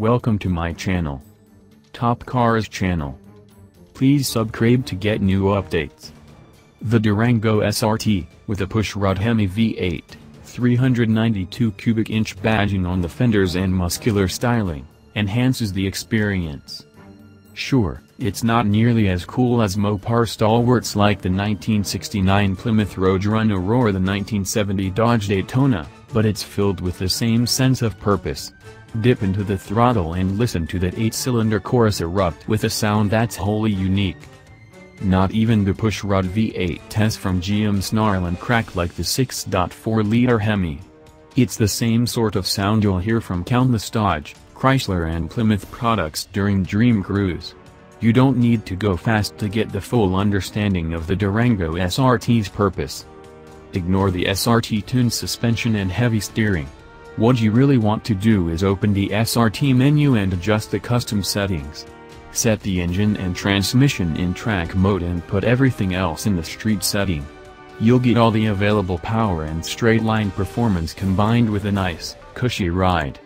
Welcome to my channel. Top Cars channel. Please subscribe to get new updates. The Durango SRT, with a pushrod Hemi V8, 392 cubic inch badging on the fenders and muscular styling, enhances the experience. Sure, it's not nearly as cool as Mopar stalwarts like the 1969 Plymouth Roadrunner or the 1970 Dodge Daytona, but it's filled with the same sense of purpose. Dip into the throttle and listen to that 8-cylinder chorus erupt with a sound that's wholly unique. Not even the pushrod V8s from GM snarl and crack like the 6.4-liter Hemi. It's the same sort of sound you'll hear from countless Dodge, Chrysler and Plymouth products during Dream Cruise. You don't need to go fast to get the full understanding of the Durango SRT's purpose. Ignore the SRT tuned suspension and heavy steering. What you really want to do is open the SRT menu and adjust the custom settings. Set the engine and transmission in track mode and put everything else in the street setting. You'll get all the available power and straight line performance combined with a nice, cushy ride.